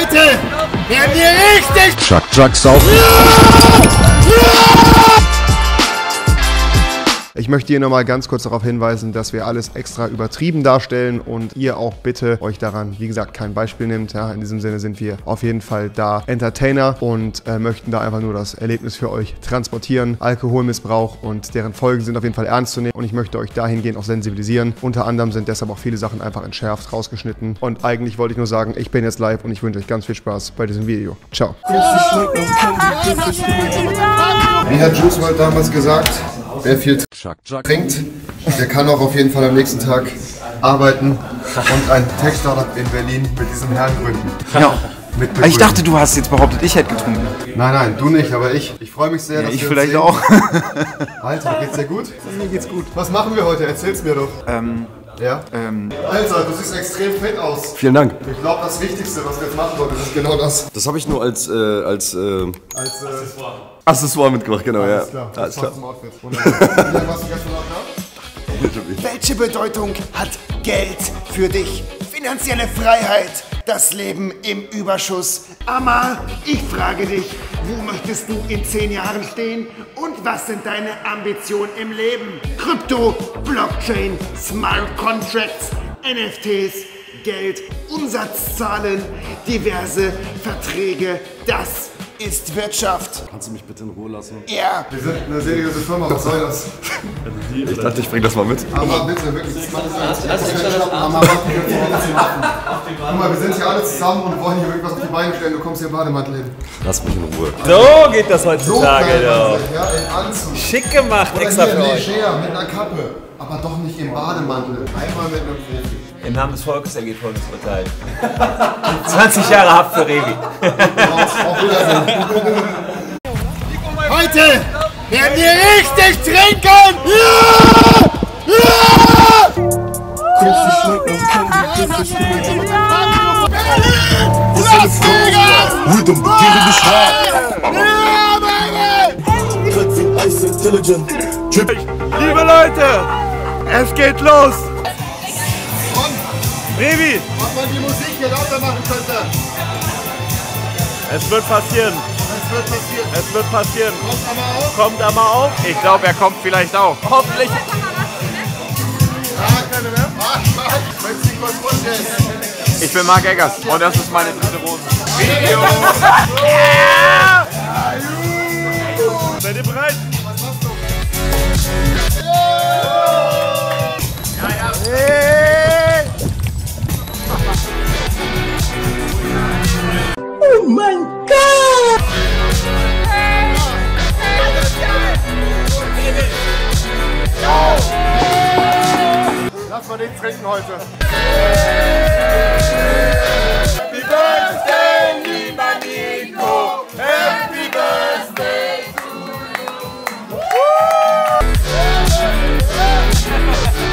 Heute werden wir richtig Chuck Chuck saufen. Ich möchte hier nochmal ganz kurz darauf hinweisen, dass wir alles extra übertrieben darstellen und ihr auch bitte euch daran, wie gesagt, kein Beispiel nimmt. Ja, in diesem Sinne sind wir auf jeden Fall da Entertainer und äh, möchten da einfach nur das Erlebnis für euch transportieren. Alkoholmissbrauch und deren Folgen sind auf jeden Fall ernst zu nehmen und ich möchte euch dahingehend auch sensibilisieren. Unter anderem sind deshalb auch viele Sachen einfach entschärft, rausgeschnitten und eigentlich wollte ich nur sagen, ich bin jetzt live und ich wünsche euch ganz viel Spaß bei diesem Video. Ciao. Wie hat Juice damals gesagt, wer viel trinkt, der kann auch auf jeden Fall am nächsten Tag arbeiten und ein Tech-Startup in Berlin mit diesem Herrn gründen. Ja. Ich dachte, du hast jetzt behauptet, ich hätte getrunken. Nein, nein, du nicht, aber ich. Ich freue mich sehr, dass ich wir vielleicht uns auch. sehen. Alter, geht's dir gut? Mir geht's gut. Was machen wir heute? Erzähl's mir doch. ähm, Ja? ähm, Alter, du siehst extrem fit aus. Vielen Dank. Ich glaube, das Wichtigste, was wir jetzt machen wollten, ist genau das. Das habe ich nur als, äh, als äh, Als, äh, Accessoire mitgemacht, genau, ja. alles klar. Alles klar. zum Outfit. Wunderbar. Wie lange warst du gestern noch da? Welche Bedeutung hat Geld für dich? Finanzielle Freiheit, das Leben im Überschuss. Amma, ich frage dich, wo möchtest du in zehn Jahren stehen und was sind deine Ambitionen im Leben? Krypto, Blockchain, Smart Contracts, NFTs, Geld, Umsatzzahlen, diverse Verträge, das ist Wirtschaft. Kannst du mich bitte in Ruhe lassen? Ja, Wir sind eine seriöse Firma, was soll das? Ich dachte, ich bring das mal mit. Aber bitte, wirklich, das macht das Aber mach Guck mal, wir sind hier alle zusammen und wollen hier irgendwas auf die Beine stellen. Du kommst hier im Bademantel hin. Lass mich in Ruhe. So geht das So heutzutage, doch. sich, ja, im Anzug. Schick gemacht, Oder extra hier für euch. leger, mit einer Kappe. Aber doch nicht im Bademantel. Einmal mit einem Profi. Im Namen des Volkes ergeht folgendes Urteil. 20 Jahre Haft für Revi. Heute werden wir richtig trinken. Ja! Rhythm, Baby! Plötzlich ice intelligent. Trip. Liebe Leute, es geht los. Revi, Ob man die Musik hier lauter machen könnte. es wird passieren. Es wird passieren. Es wird passieren. Kommt aber auch. Kommt er mal auf? Ich glaube, er kommt vielleicht auch. Hoffentlich. Ich bin Marc Eggers und das ist meine dritte Rose. Video. Seid ihr bereit? Lass mal nichts trinken heute. Happy Birthday, lieber Nico! Happy Birthday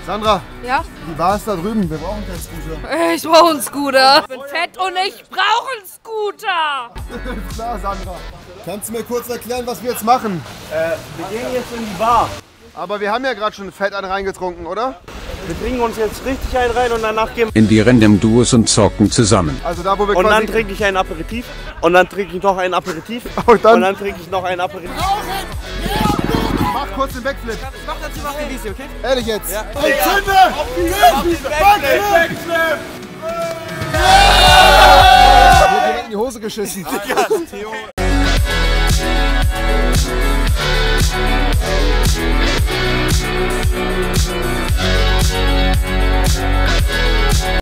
Sandra, Ja? wie war es da drüben? Wir brauchen keinen Scooter. Ich brauche einen Scooter. Ich bin fett und ich brauche einen Scooter. Klar, Sandra. Kannst du mir kurz erklären, was wir jetzt machen? Wir gehen jetzt in die Bar. Aber wir haben ja gerade schon fett einen reingetrunken, oder? Wir trinken uns jetzt richtig einen rein und danach gehen In die Random Duos und zocken zusammen. Also da, wo wir Und dann trinke ich ein Aperitif und dann trinke ich noch ein Aperitif Und dann- und dann trinke ich noch ein Aperitif. Mach kurz den Backflip. Mach dazu noch die Wiese, okay? Ehrlich jetzt. Ja. Ich hab direkt in die Hose geschissen. Theo.